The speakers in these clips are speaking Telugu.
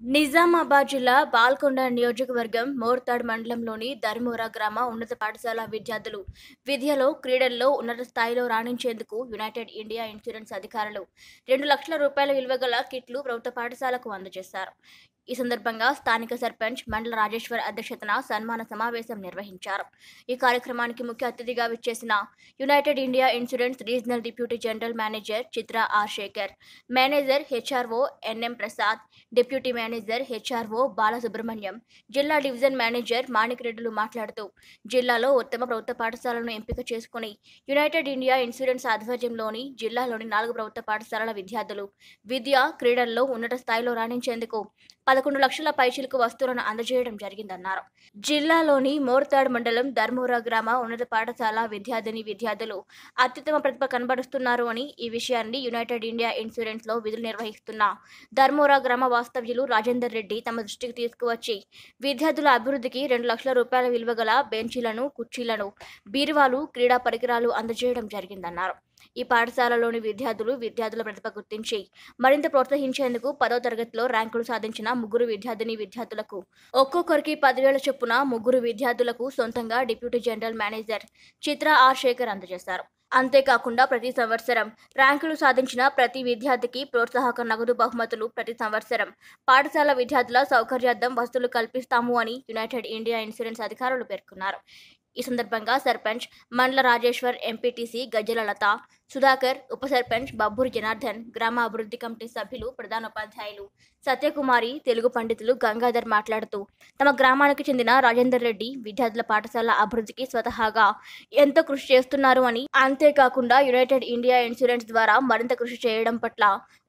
నిజామాబాద్ జిల్లా బాల్కొండ నియోజకవర్గం మోర్తాడ్ మండలంలోని ధర్మోరా గ్రామ ఉన్నత పాఠశాల విద్యార్థులు విద్యలో క్రీడల్లో ఉన్నత స్థాయిలో రాణించేందుకు యునైటెడ్ ఇండియా ఇన్సూరెన్స్ అధికారులు రెండు లక్షల రూపాయల విలువ గల కిట్లు ప్రభుత్వ పాఠశాలకు అందజేశారు. ఈ సందర్భంగా స్థానిక సర్పంచ్ మండల రాజేశ్వర్ అధ్యక్షతన సన్మాన సమావేశం నిర్వహించారు. ఈ కార్యక్రమానికి ముఖ్య అతిథిగా విచ్చేసిన United India Insurance regional deputy general manager Chitra R Sekhar manager HRO NM Prasad deputy manager HRO Balasubramaniam జిల్లా డివిజన్ మేనేజర్ మాణిక్రెడ్డిలు మాట్లాడుతూ జిల్లాలో ఉత్తమ ప్రభుత్వ పాఠశాలను ఎంపిక చేసుకుని యునైటెడ్ ఇండియా ఇన్సూరెన్స్ ఆధ్వర్యంలోని జిల్లాలోని నాలుగు ప్రభుత్వ పాఠశాలల విద్యార్థులు విద్య క్రీడల్లో ఉన్నత స్థాయిలో రాణించేందుకు పదకొండు లక్షల పైచిలకు వస్తువులను అందజేయడం జరిగిందన్నారు. జిల్లాలోని మోర్తాడ్ మండలం ధర్మూరా గ్రామ ఉన్నత పాఠశాల విద్యార్థిని విద్యార్థులు అత్యుత్తమ ప్రతిభ కనబరుస్తున్నారు అని ఈ విషయాన్ని యునైటెడ్ ఇండియా ఇన్సూరెన్స్లో విధులు నిర్వహిస్తున్న ధర్మోరా గ్రామ వాస్తవ్యులు రాజేందర్ రెడ్డి తమ దృష్టికి తీసుకువచ్చి విద్యార్థుల అభివృద్ధికి రెండు లక్షల రూపాయల విలువ గల బెంచీలను కుర్చీలను బీరువాలు క్రీడా పరికరాలు అందజేయడం జరిగిందన్నారు. ఈ పాఠశాలలోని విద్యార్థులు విద్యార్థుల ప్రతిభ గుర్తించి మరింత ప్రోత్సహించేందుకు పదో తరగతిలో ర్యాంకులు సాధించిన ముగ్గురు విద్యార్థిని విద్యార్థులకు. ఒక్కొక్కరికి పదివేల చొప్పున ముగ్గురు విద్యార్థులకు సొంతంగా deputy general manager Chitra R Sekhar అందజేశారు. అంతేకాకుండా ప్రతి సంవత్సరం ర్యాంకులు సాధించిన ప్రతి విద్యార్థికి ప్రోత్సాహక నగదు బహుమతులు ప్రతి సంవత్సరం పాఠశాల విద్యార్థుల సౌకర్యార్థం వసతులు కల్పిస్తాము అని యునైటెడ్ ఇండియా ఇన్సూరెన్స్ అధికారులు పేర్కొన్నారు. ఈ సందర్భంగా సర్పంచ్ మండల రాజేశ్వర్ ఎంపీటీసీ గజ్జల లత సుధాకర్ ఉప సర్పంచ్ బబ్బూరి జనార్దన్ గ్రామ అభివృద్ధి కమిటీ సభ్యులు ప్రధానోపాధ్యాయులు సత్యకుమారి తెలుగు పండితులు గంగాధర్ మాట్లాడుతూ తమ గ్రామానికి చెందిన రాజేందర్ రెడ్డి విద్యార్థుల పాఠశాల అభివృద్ధికి స్వతహాగా ఎంతో కృషి చేస్తున్నారు అని అంతేకాకుండా యునైటెడ్ ఇండియా ఇన్సూరెన్స్ ద్వారా మరింత కృషి చేయడం పట్ల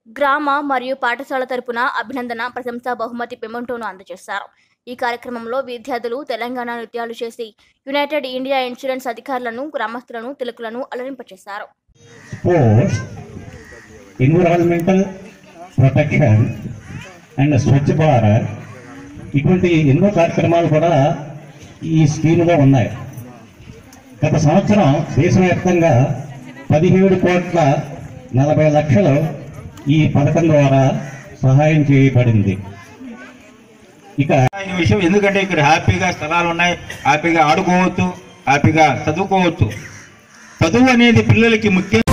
గ్రామ మరియు పాఠశాల తరపున అభినందన ప్రశంసా బహుమతి పెమంటోను అందజేశారు. ఈ కార్యక్రమంలో విద్యార్థులు తెలంగాణ నృత్యాలు చేసి యునైటెడ్ ఇండియా ఇన్సూరెన్స్ అధికారులను గ్రామస్తులను తిలకులను అలరింపచేశారు. Sports environmental protection and Swachh Bharat ఇటువంటి ఎన్నో కార్యక్రమాలు కూడా ఈ స్కీమ్లో ఉన్నాయి. గత సంవత్సరం దేశవ్యాప్తంగా పదిహేడు కోట్ల నలభై లక్షలు ఈ పథకం ద్వారా సహాయం చేయబడింది. ఇక ఈ విషయం ఎందుకంటే ఇక్కడ హ్యాపీగా స్థలాలు ఉన్నాయి హ్యాపీగా ఆడుకోవచ్చు హ్యాపీగా చదువుకోవచ్చు. చదువు అనేది పిల్లలకి ముఖ్యం.